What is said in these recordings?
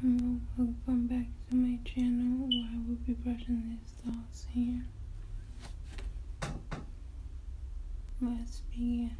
Welcome back to my channel where I will be brushing these thoughts here. Let's begin.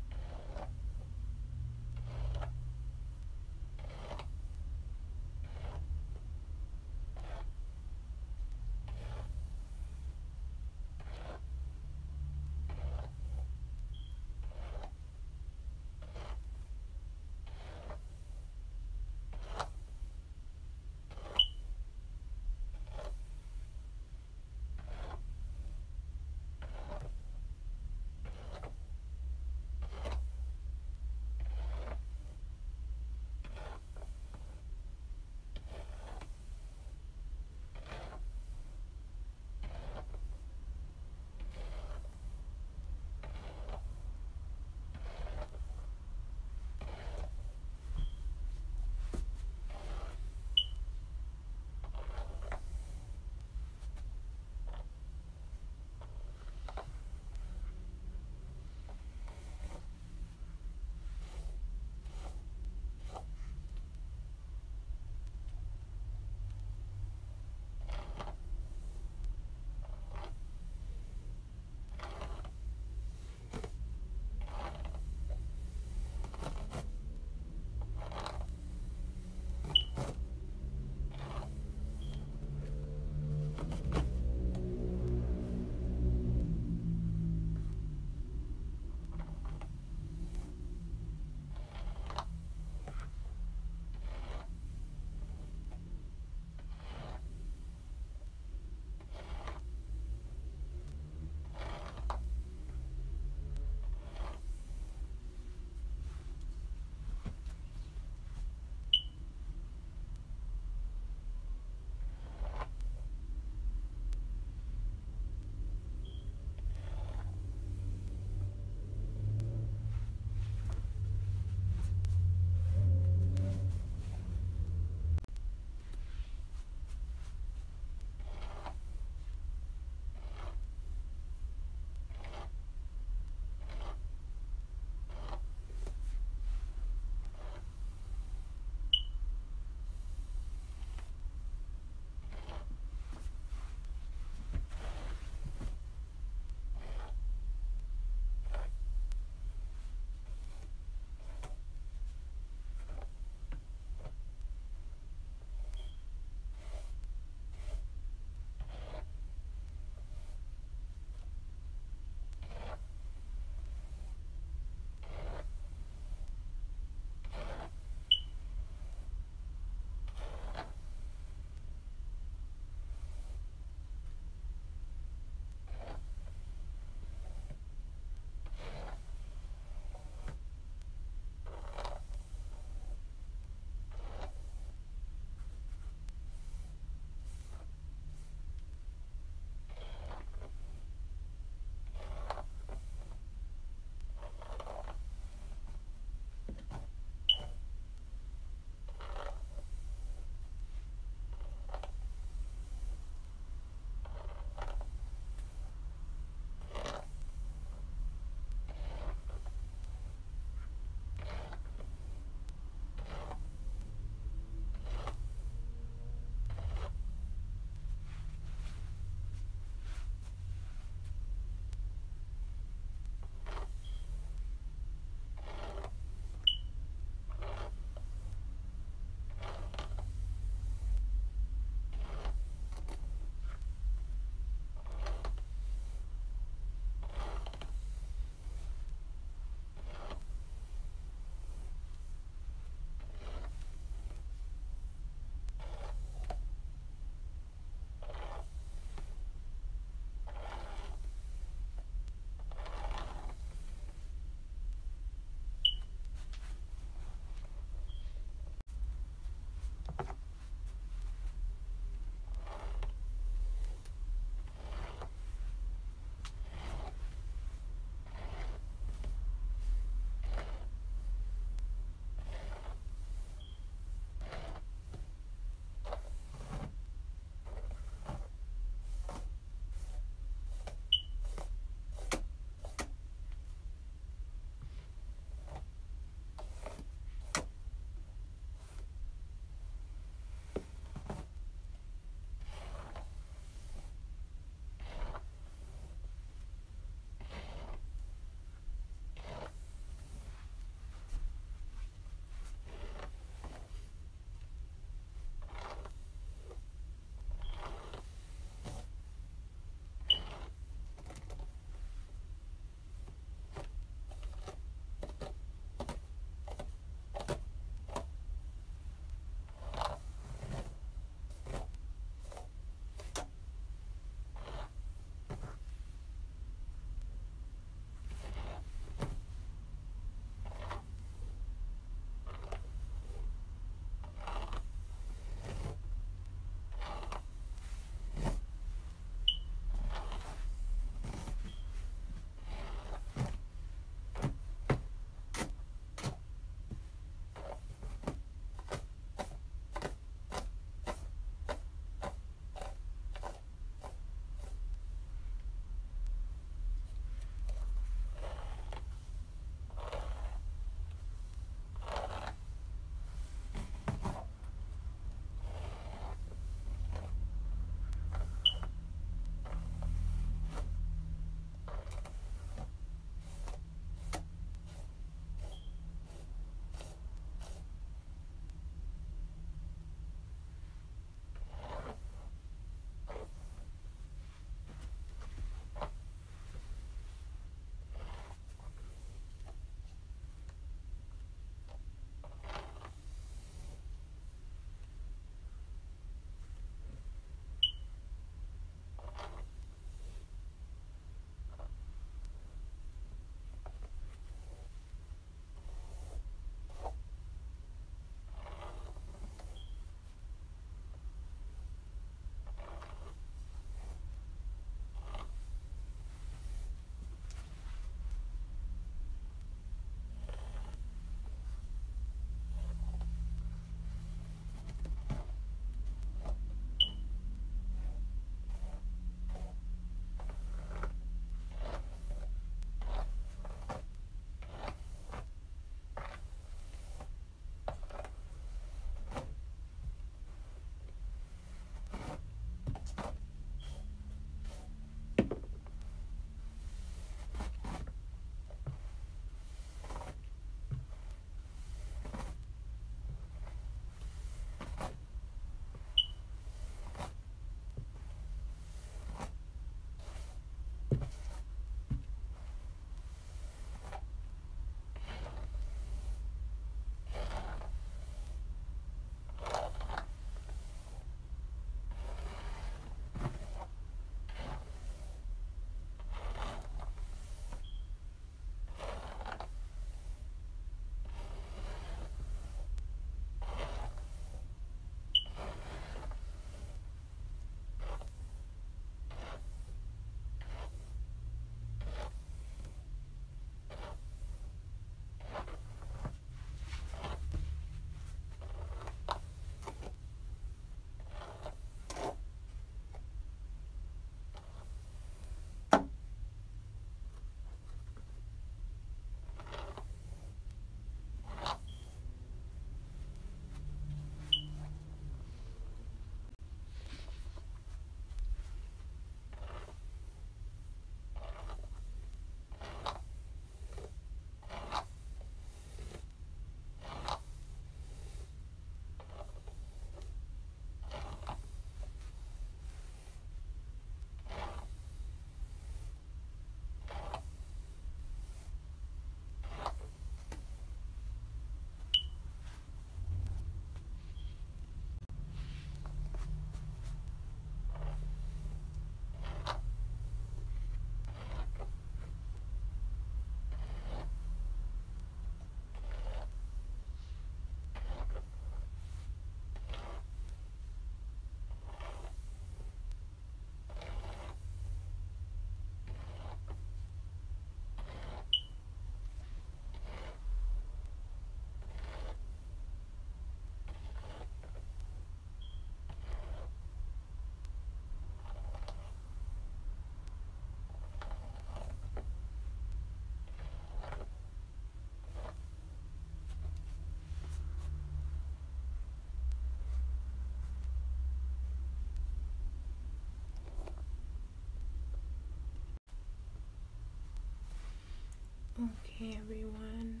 Okay everyone,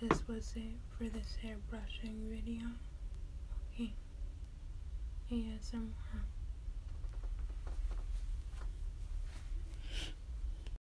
this was it for this hair brushing video. Okay, ASMR.